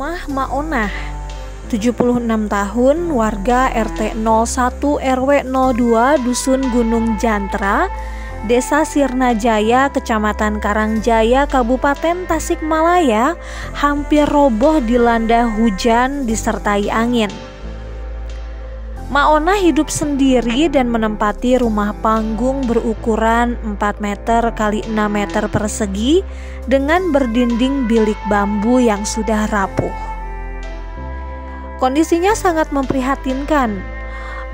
Rumah Maonah 76 tahun warga RT 01 RW 02 Dusun Gunung Jantra Desa Sirna Jaya, Kecamatan Karangjaya, Kabupaten Tasikmalaya hampir roboh dilanda hujan disertai angin. Maona hidup sendiri dan menempati rumah panggung berukuran 4 meter kali 6 meter persegi dengan berdinding bilik bambu yang sudah rapuh. Kondisinya sangat memprihatinkan.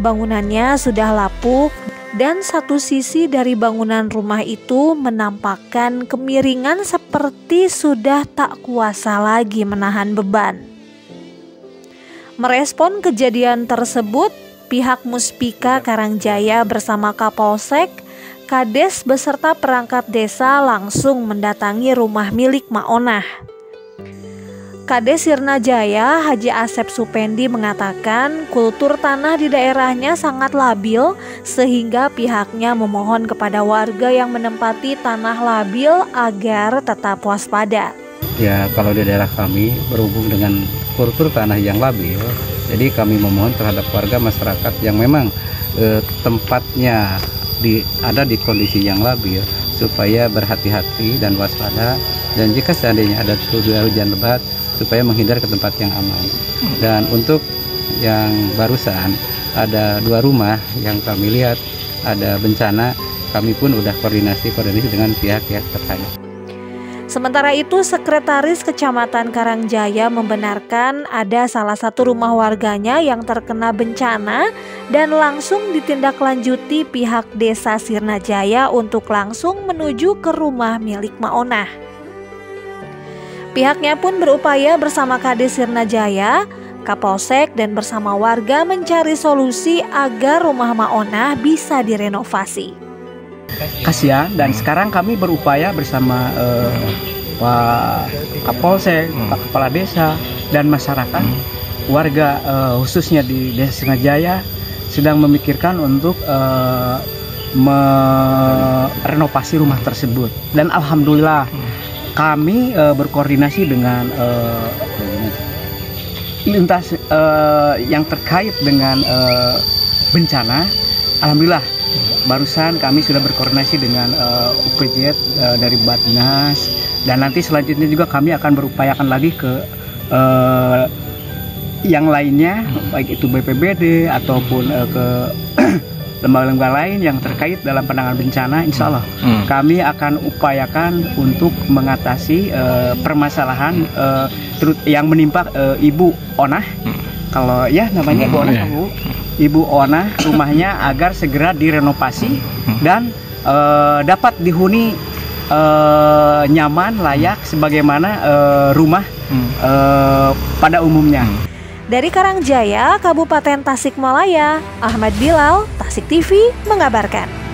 Bangunannya sudah lapuk dan satu sisi dari bangunan rumah itu menampakkan kemiringan seperti sudah tak kuasa lagi menahan beban. Merespon kejadian tersebut, pihak Muspika Karangjaya bersama Kapolsek, Kades beserta perangkat desa langsung mendatangi rumah milik Maonah. Kades Sirna Jaya Haji Asep Supendi mengatakan kultur tanah di daerahnya sangat labil sehingga pihaknya memohon kepada warga yang menempati tanah labil agar tetap waspada. Ya kalau di daerah kami berhubung dengan kultur tanah yang labil jadi kami memohon terhadap warga masyarakat yang memang eh, tempatnya di, ada di kondisi yang labil supaya berhati-hati dan waspada dan jika seandainya ada curah hujan lebat supaya menghindar ke tempat yang aman dan untuk yang barusan ada dua rumah yang kami lihat ada bencana kami pun udah koordinasi koordinasi dengan pihak yang terkait. Sementara itu, Sekretaris Kecamatan Karangjaya membenarkan ada salah satu rumah warganya yang terkena bencana dan langsung ditindaklanjuti pihak Desa Sirnajaya untuk langsung menuju ke rumah milik Maonah. Pihaknya pun berupaya bersama Kades Sirnajaya, Kapolsek dan bersama warga mencari solusi agar rumah Maonah bisa direnovasi kasihan dan sekarang kami berupaya bersama uh, Pak Kapolsek, hmm. Pak Kepala Desa dan masyarakat hmm. warga uh, khususnya di Desa Singajaya sedang memikirkan untuk uh, merenovasi rumah tersebut dan alhamdulillah hmm. kami uh, berkoordinasi dengan uh, lintas uh, yang terkait dengan uh, bencana alhamdulillah barusan kami sudah berkoordinasi dengan uh, UPJ uh, dari Batnas dan nanti selanjutnya juga kami akan berupayakan lagi ke uh, yang lainnya hmm. baik itu BPBD ataupun uh, ke lembaga-lembaga lain yang terkait dalam penanganan bencana insya Allah hmm. hmm. kami akan upayakan untuk mengatasi uh, permasalahan uh, yang menimpa uh, Ibu Onah hmm. kalau ya namanya Ibu Onah hmm, Bu Ibu Ona rumahnya agar segera direnovasi dan uh, dapat dihuni uh, nyaman, layak sebagaimana uh, rumah uh, pada umumnya. Dari Karangjaya, Kabupaten Tasikmalaya, Ahmad Bilal, Tasik TV mengabarkan.